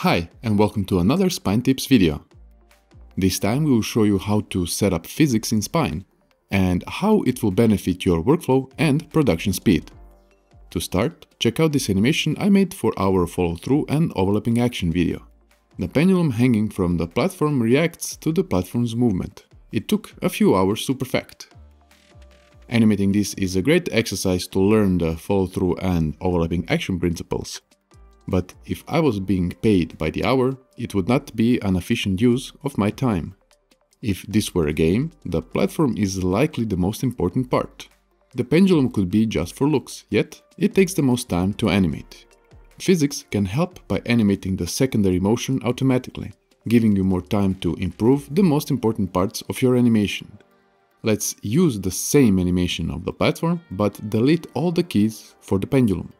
Hi and welcome to another Spine Tips video. This time we will show you how to set up physics in Spine and how it will benefit your workflow and production speed. To start, check out this animation I made for our follow-through and overlapping action video. The pendulum hanging from the platform reacts to the platform's movement. It took a few hours to perfect. Animating this is a great exercise to learn the follow-through and overlapping action principles but if I was being paid by the hour, it would not be an efficient use of my time. If this were a game, the platform is likely the most important part. The pendulum could be just for looks, yet it takes the most time to animate. Physics can help by animating the secondary motion automatically, giving you more time to improve the most important parts of your animation. Let's use the same animation of the platform, but delete all the keys for the pendulum.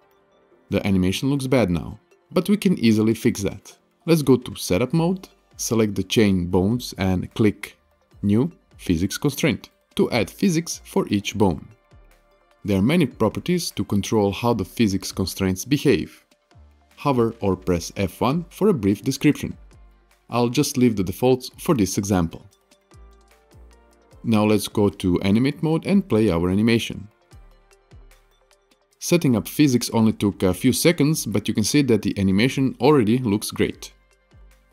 The animation looks bad now, but we can easily fix that. Let's go to Setup mode, select the chain bones and click New Physics Constraint to add physics for each bone. There are many properties to control how the physics constraints behave. Hover or press F1 for a brief description. I'll just leave the defaults for this example. Now let's go to Animate mode and play our animation. Setting up physics only took a few seconds, but you can see that the animation already looks great.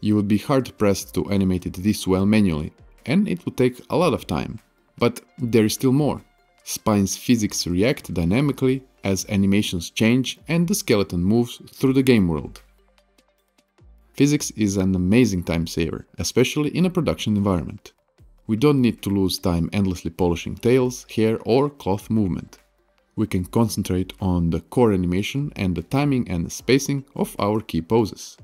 You would be hard pressed to animate it this well manually, and it would take a lot of time. But there is still more. Spine's physics react dynamically as animations change and the skeleton moves through the game world. Physics is an amazing time saver, especially in a production environment. We don't need to lose time endlessly polishing tails, hair or cloth movement we can concentrate on the core animation and the timing and spacing of our key poses.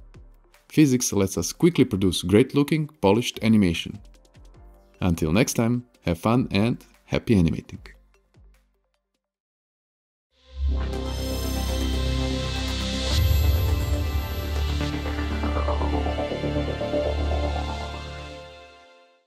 Physics lets us quickly produce great looking, polished animation. Until next time, have fun and happy animating!